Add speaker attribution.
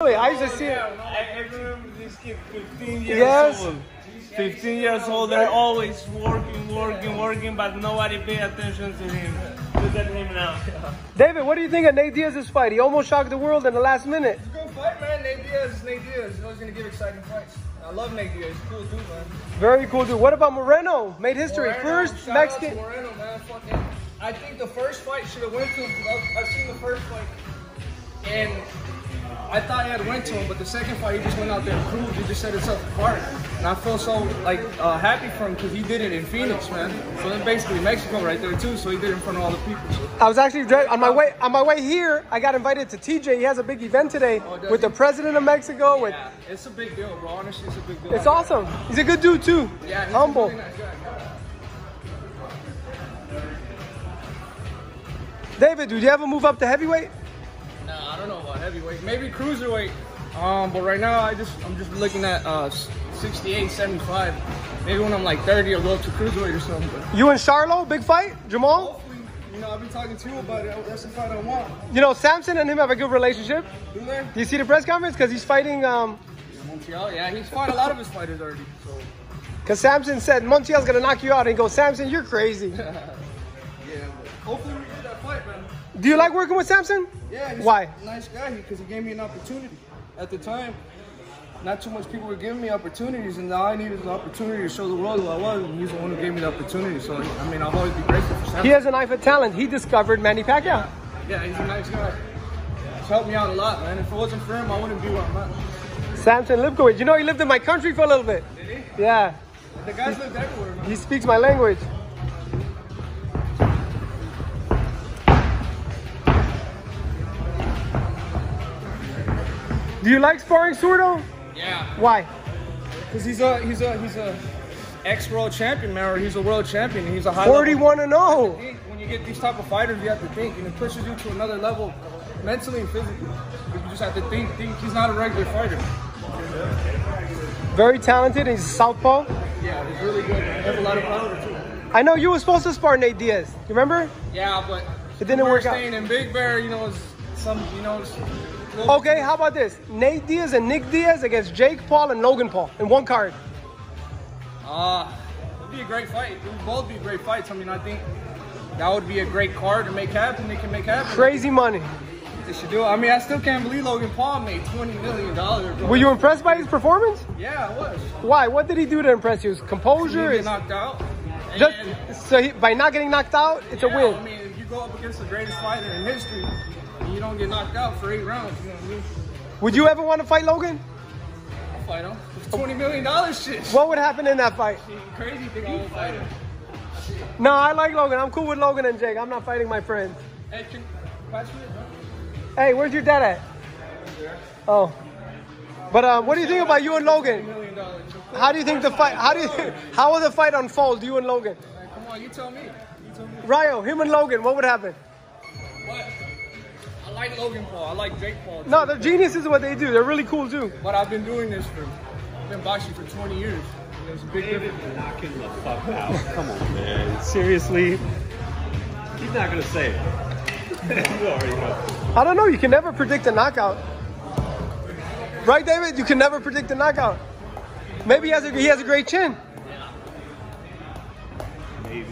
Speaker 1: Really, I used to see it.
Speaker 2: I I remember this kid, 15 years
Speaker 1: Yes.
Speaker 2: old. 15 years old, they're always working, working, working, but nobody pay attention to him. Look at him now.
Speaker 1: David, what do you think of Nate Diaz's fight? He almost shocked the world in the last minute.
Speaker 3: It's a Good fight, man. Nate Diaz is Nate Diaz. He's always gonna give exciting fights. I love Nate Diaz. He's a cool dude, man.
Speaker 1: Very cool dude. What about Moreno? Made history.
Speaker 3: Moreno,
Speaker 1: First
Speaker 3: shout
Speaker 1: Mexican.
Speaker 3: Moreno, man. Fucking, I think the first fight should have went to him. 'cause I've, I've seen the first fight, and I thought he had went to him, but the second fight he just went out there and proved. He just set himself apart, and I feel so like uh, happy for him because he did it in Phoenix, man. So then basically Mexico right there too. So he did it in front of all the people. So
Speaker 1: I was actually on my way on my way here. I got invited to TJ. He has a big event today
Speaker 3: Oh,
Speaker 1: with the president of Mexico. With
Speaker 3: it's a big deal, bro. Honestly, it's a big deal.
Speaker 1: it's awesome. He's a good dude too.
Speaker 3: Yeah, he's a
Speaker 1: Humble.
Speaker 3: really nice guy.
Speaker 1: David, do you ever move up to heavyweight?
Speaker 3: Nah, I don't know about heavyweight. Maybe cruiserweight. Um, but right now I just I'm just looking at uh 68, 75. Maybe when I'm like 30, I'll go up to cruiserweight or something. But
Speaker 1: You and Charlo, big fight. Jermall.
Speaker 3: hopefully, you know, I've been talking to you about it. That's the fight I want.
Speaker 1: You know Sampson and him have a good relationship.
Speaker 3: Do they?
Speaker 1: Do you see the press conference? Because he's fighting. Um,
Speaker 3: Montiel, yeah, he's fought a lot of his fighters already. So
Speaker 1: because Sampson said Montiel's gonna knock you out, and he goes, Sampson, you're crazy.
Speaker 3: yeah, but hopefully we get that fight, man.
Speaker 1: Do you like working with Sampson?
Speaker 3: Yeah. He's
Speaker 1: Why?
Speaker 3: A nice guy because he gave me an opportunity. At the time, not too much people were giving me opportunities, and all I needed was an opportunity to show the world who I was, and he's the one who gave me the opportunity. So I mean, I'll always be grateful for Sampson.
Speaker 1: He has an eye for talent. He discovered Manny Pacquiao.
Speaker 3: Yeah, he's a nice guy. He's helped me out a lot, man. If it wasn't for him, I wouldn't be where I'm at.
Speaker 1: Sampson Lewkowicz. You know he lived in my country for a little bit.
Speaker 3: Did he? Yeah. The guys lived everywhere, man.
Speaker 1: he speaks my language. Do you like sparring Zurdo?
Speaker 3: Yeah,
Speaker 1: Why?
Speaker 3: because he's a he's a he's a ex world champion, man. Or he's a world champion. He's a high
Speaker 1: 41 and oh. 0.
Speaker 3: when you get these type of fighters, you have to think, and it pushes you to another level, mentally and physically. You just have to think. Think he's not a regular fighter.
Speaker 1: Very talented. He's a southpaw.
Speaker 3: Yeah, he's really good. Man. He has a lot of power too.
Speaker 1: I know you were supposed to spar Nate Diaz. You remember?
Speaker 3: Yeah, but
Speaker 1: It didn't work out.
Speaker 3: staying in Big Bear. You know, some you know. Is-
Speaker 1: Okay, how about this? Nate Diaz and Nick Diaz against Jake Paul and Logan Paul in one card.
Speaker 3: Uh, it'd be a great fight. It would both be great fights. I mean, I think that would be a great card to make happen. They can make happen.
Speaker 1: Crazy money.
Speaker 3: They should do it. I mean, I still can't believe Logan Paul made twenty million dollars.
Speaker 1: Were you impressed by his performance?
Speaker 3: Yeah, I was.
Speaker 1: Why? What did he do to impress you? His
Speaker 3: He
Speaker 1: composure?
Speaker 3: get
Speaker 1: His,
Speaker 3: knocked out.
Speaker 1: Just so he, by not getting knocked out, it's a win.
Speaker 3: I mean, if you go up against the greatest fighter in history, you don't get knocked out for eight rounds, you know what I mean?
Speaker 1: Would you ever want to fight Logan?
Speaker 3: I'll fight him. It's twenty million dollars, shit.
Speaker 1: What would happen in that fight?
Speaker 3: Crazy thing, I will fight him.
Speaker 1: No, I like Logan. I'm cool with Logan and Jake. I'm not fighting my friends.
Speaker 3: Hey, can, pass me it.
Speaker 1: Hey, where's your dad at? Oh. But uh, what do you think about you and Logan? How do you think the fight? How do you? How will the fight unfold? You and Logan?
Speaker 3: Come on, you tell me. You tell me.
Speaker 1: Ryo, him and Logan. What would happen?
Speaker 3: What? like Logan Paul. I like Jake Paul. Too.
Speaker 1: No, the genius is what they do. They're really cool too.
Speaker 3: But I've been doing this for, I've been boxing for 20 years. There's a big David difference.
Speaker 4: knocking the fuck out. Come on, man. Seriously. He's not gonna say it. you already know.
Speaker 1: I don't know. You can never predict a knockout. Right, David? You can never predict a knockout. Maybe he has a, he has a great chin. Maybe.